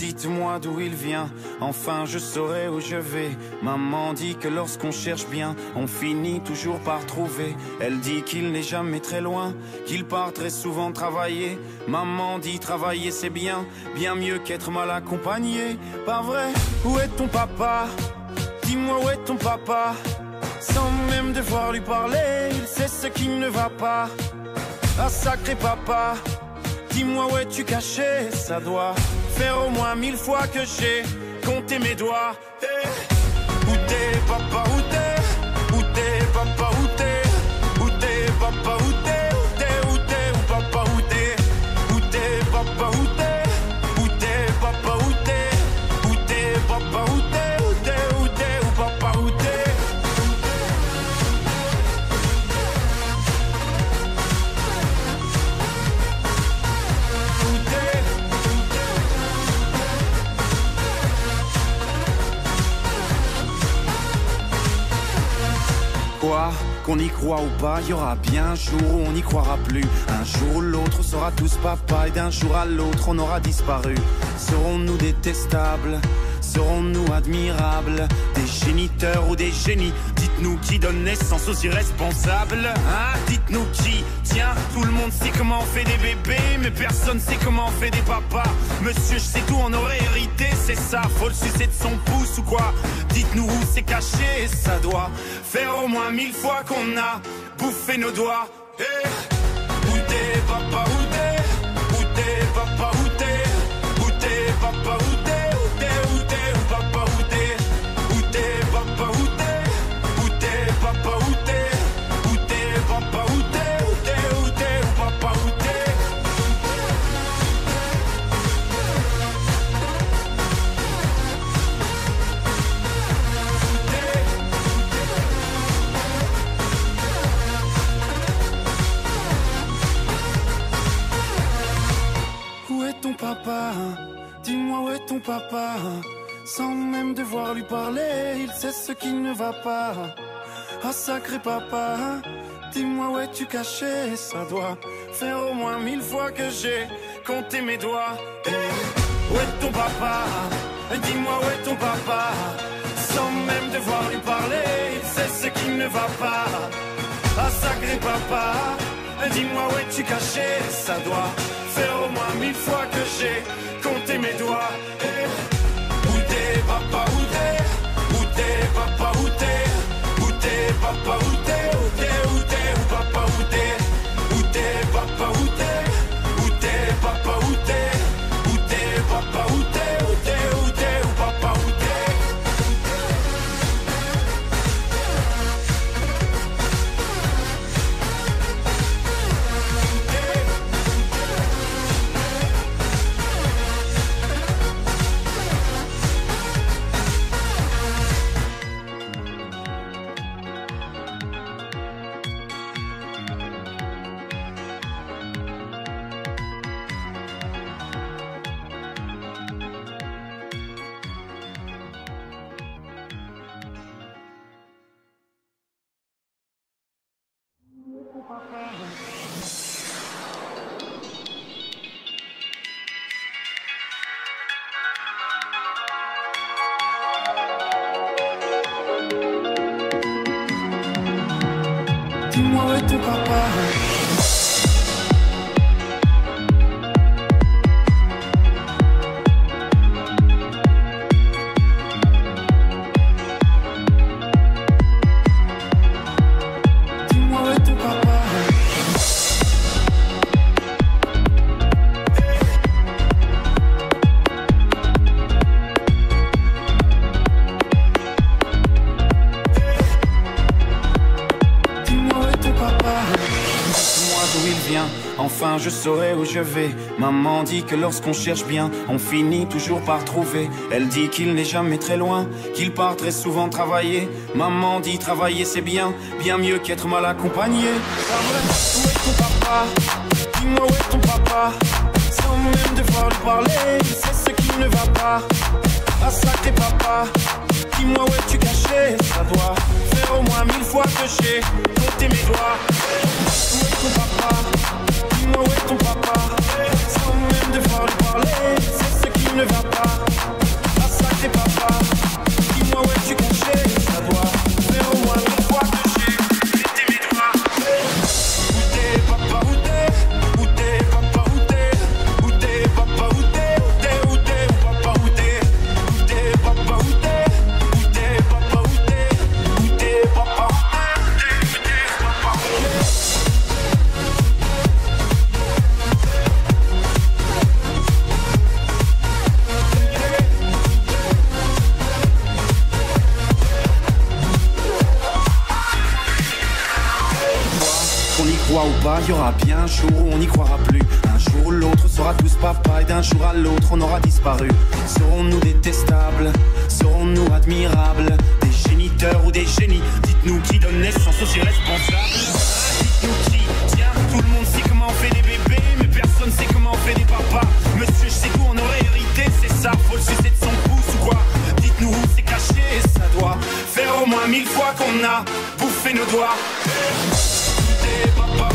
dites-moi d'où il vient, enfin je saurai où je vais. Maman dit que lorsqu'on cherche bien, on finit toujours par trouver. Elle dit qu'il n'est jamais très loin, qu'il part très souvent travailler. Maman dit travailler c'est bien, bien mieux qu'être mal accompagné. Pas vrai, où est ton papa? Dis-moi où est ton papa? Sans même devoir lui parler, sait ce qui ne va pas. Ah sacré papa, dis-moi où es-tu caché? Ça doit faire au moins mille fois que j'ai compté mes doigts. Eh, Où t'es papa, où t'es? Où t'es papa, Où Qu'on y croit ou pas, y aura bien un jour où on n'y croira plus. Un jour ou l'autre, on sera tous papa et d'un jour à l'autre, on aura disparu. Serons-nous détestables? Serons-nous admirables? Des géniteurs ou des génies Dites-nous qui donne naissance aux irresponsables Hein? Dites-nous qui. Tiens, tout le monde sait comment on fait des bébés Mais personne sait comment on fait des papas. Monsieur, je sais tout, on aurait hérité, c'est ça. Faut le sucer de son pouce ou quoi? Dites-nous où c'est caché, ça doit Faire au moins mille fois qu'on a bouffé nos doigts. Eh, Où t'es papa, ton papa Sans même devoir lui parler, il sait ce qui ne va pas. Ah sacré papa, dis-moi où es-tu caché? Ça doit faire au moins mille fois que j'ai compté mes doigts. Eh, où est ton papa? Dis-moi où est ton papa? Sans même devoir lui parler, il sait ce qui ne va pas. Ah sacré papa, dis-moi où es-tu caché Ça doit faire au moins mille fois que j'ai compté mes doigts. Dis-moi où est ton papa enfin je saurai où je vais. Maman dit que lorsqu'on cherche bien, on finit toujours par trouver. Elle dit qu'il n'est jamais très loin, qu'il part très souvent travailler. Maman dit travailler c'est bien, bien mieux qu'être mal accompagné. Où est ton papa? Dis-moi où est ton papa Sans même devoir lui parler, sait ce qui ne va pas. Ah sacré papa, dis-moi où es-tu caché? Ça doit faire au moins mille fois que j'ai compté mes doigts. Où est ton papa? Dis-moi où est ton papa Sans même devoir lui parler, c'est ce qui ne va pas. Papa, y aura bien un jour où on n'y croira plus. Un jour ou l'autre, on sera tous papa et d'un jour à l'autre, on aura disparu. Serons-nous détestables? Serons-nous admirables? Des géniteurs ou des génies? Dites-nous qui donne naissance aux irresponsables. Dites-nous qui Tiens, tout le monde sait comment on fait des bébés, mais personne sait comment on fait des papas. Monsieur, je sais d'où on aurait hérité, c'est ça, faut le sucer de son pouce ou quoi? Dites-nous où c'est caché, ça doit faire au moins mille fois qu'on a bouffé nos doigts. Où t'es,